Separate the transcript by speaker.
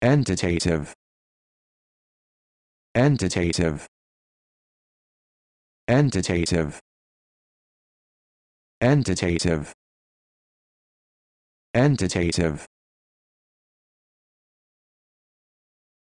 Speaker 1: Entitative. Entitative. Entitative. Entitative. Entitative.